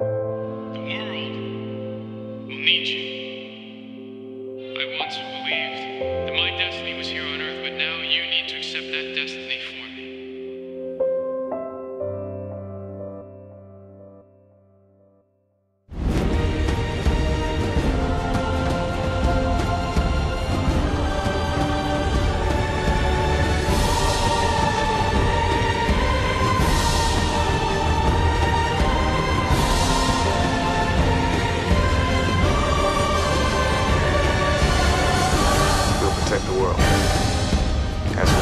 The world will need you. I once believed that my destiny was here on Earth, but now you need to accept that destiny. world. As